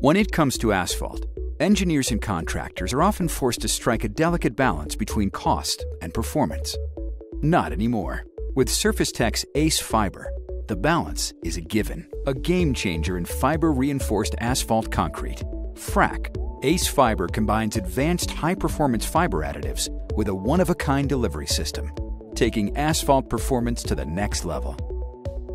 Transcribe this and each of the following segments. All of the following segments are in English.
When it comes to asphalt, engineers and contractors are often forced to strike a delicate balance between cost and performance. Not anymore. With Surface Tech's ACE Fiber, the balance is a given, a game changer in fiber reinforced asphalt concrete. FRAC, ACE Fiber combines advanced high performance fiber additives with a one of a kind delivery system, taking asphalt performance to the next level.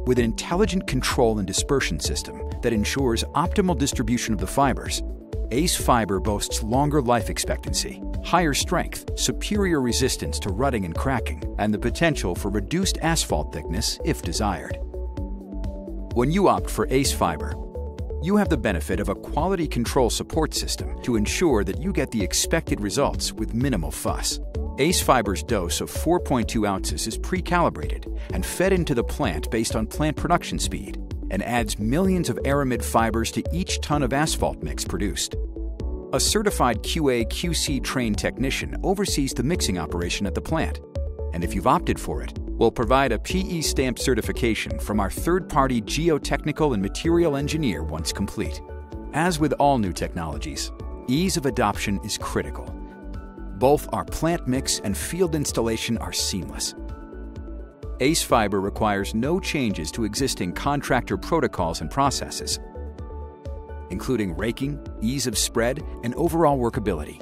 With an intelligent control and dispersion system that ensures optimal distribution of the fibers, ACE Fiber boasts longer life expectancy, higher strength, superior resistance to rutting and cracking, and the potential for reduced asphalt thickness if desired. When you opt for ACE Fiber, you have the benefit of a quality control support system to ensure that you get the expected results with minimal fuss. ACE Fiber's dose of 4.2 ounces is pre-calibrated and fed into the plant based on plant production speed and adds millions of aramid fibers to each ton of asphalt mix produced. A certified QA QC trained technician oversees the mixing operation at the plant, and if you've opted for it, we'll provide a PE stamp certification from our third-party geotechnical and material engineer once complete. As with all new technologies, ease of adoption is critical both our plant mix and field installation are seamless. ACE Fiber requires no changes to existing contractor protocols and processes, including raking, ease of spread, and overall workability.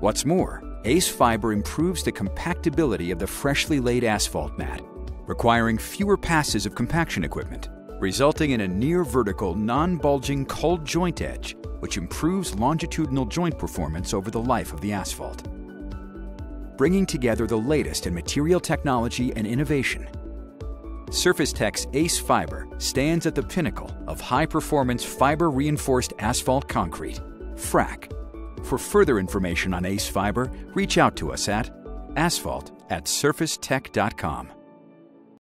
What's more, ACE Fiber improves the compactability of the freshly laid asphalt mat, requiring fewer passes of compaction equipment, resulting in a near-vertical, non-bulging cold joint edge which improves longitudinal joint performance over the life of the asphalt. Bringing together the latest in material technology and innovation, Surface Tech's ACE Fiber stands at the pinnacle of high-performance fiber-reinforced asphalt concrete, FRAC. For further information on ACE Fiber, reach out to us at asphalt at surfacetech.com.